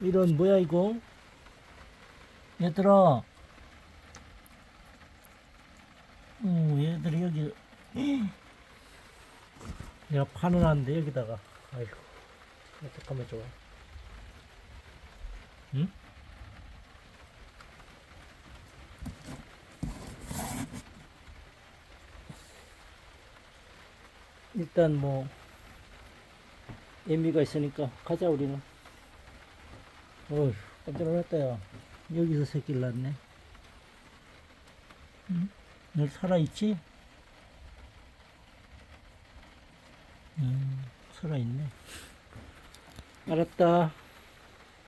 이런 뭐야 이거? 얘들아. 음, 얘들이 여기 내가 파는 한데 여기다가 아이고 잠깐만 줘. 응? 일단 뭐 애미가 있으니까 가자 우리는. 어휴 깜짝 놀랐다 야 여기서 새끼를 낳네. 응? 너 살아있지? 음, 살아있네. 알았다.